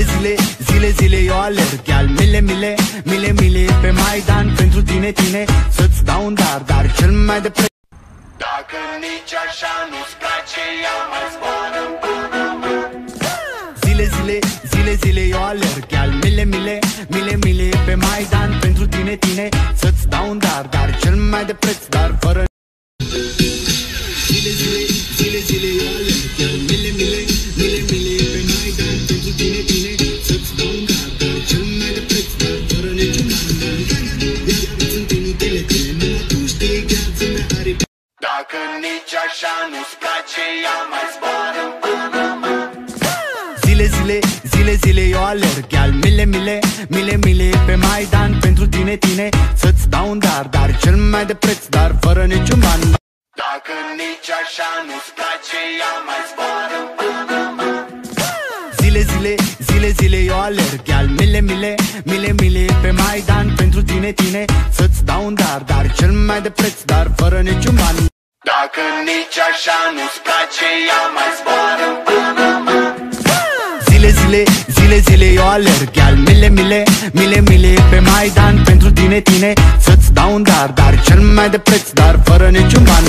Zile, zile, zile, zile eu alerg. Al mile, mile, mile, mile Pe Maidan pentru tine, tine Să-ți dau un dar, dar cel mai de preț Dacă nici așa nu-ți place, ia mai zboară până mă. Zile, zile, zile, zile eu alerg. Al mile, mile, mile, mile Pe Maidan pentru tine, tine Să-ți dau un dar, dar cel mai de preț Dar fără Zile, zile, zile, zile eu Dacă nici așa nu-ți place, ia mai zboară până mă. Zile, zile, zile, zile eu alerg Al mile, mile, mile, mile Pe Maidan pentru tine, tine. Să-ți dau un dar, dar cel mai de preț Dar fără niciun ban. Dacă nici așa nu-ți place, ia mai zboară până mă. Zile, zile, zile, zile eu alerg Al mile, mile, mile, mile Pe Maidan pentru tine, tine. Să-ți dau un dar, dar cel mai de preț Dar fără niciun ban Dacă nici așa nu-ți place, ia mai zboară până mă. Zile, zile, zile, zile eu alerg. Al mile, mile, mile, mile Pe Maidan. Pentru tine, tine Să-ți dau un dar, dar cel mai de preț Dar fără niciun ban.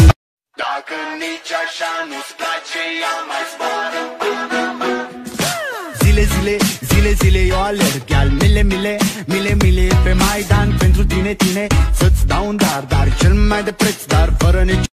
Dacă nici așa nu-ți place, ia mai zboară până mă. Zile, zile, zile, zile eu alerg. Al mile, mile, mile, mile Pe Maidan. Pentru tine, tine Să-ți dau un dar, dar cel mai de preț Dar fără nici